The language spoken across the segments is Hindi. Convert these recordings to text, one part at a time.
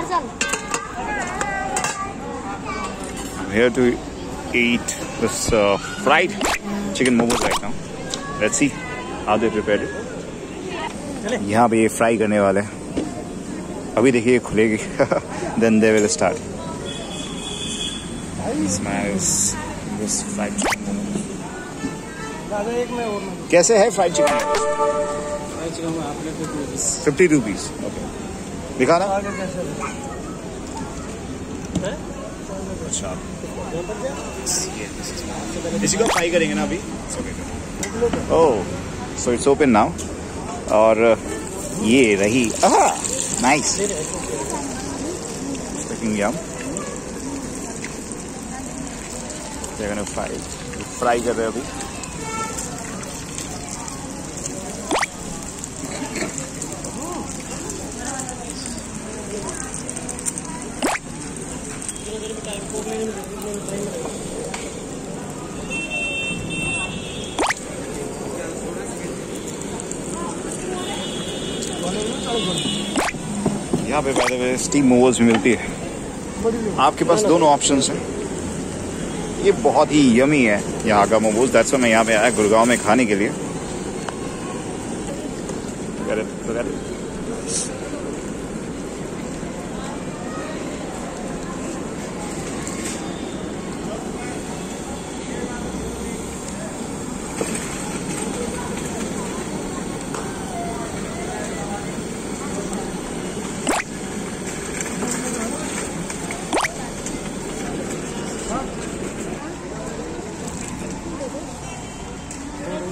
Parcel here to eat this uh, fried chicken momos right now. Let's see how they prepared it. यहाँ पे ये फ्राई करने वाले हैं। अभी देखिए खुलेगी। देन दे विल स्टार्ट कैसे है fried chicken fifty rupees okay दिखाना अच्छा। इसी को फ्राई करेंगे ना अभी। Oh so it's open now और ये रही नाइस यम फ्राई फ्राई कर रहे हैं अभी। यहाँ पे बाय स्टीम मोमोज भी मिलती है। आपके पास दोनों ऑप्शंस हैं। ये बहुत ही यमी है, यहाँ का मोमोज दैट्स मैं यहाँ पे आया गुड़गांव में खाने के लिए।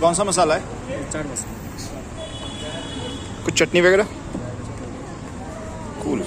ये कौन सा मसाला है? चाट मसाला। कुछ चटनी वगैरह? कूल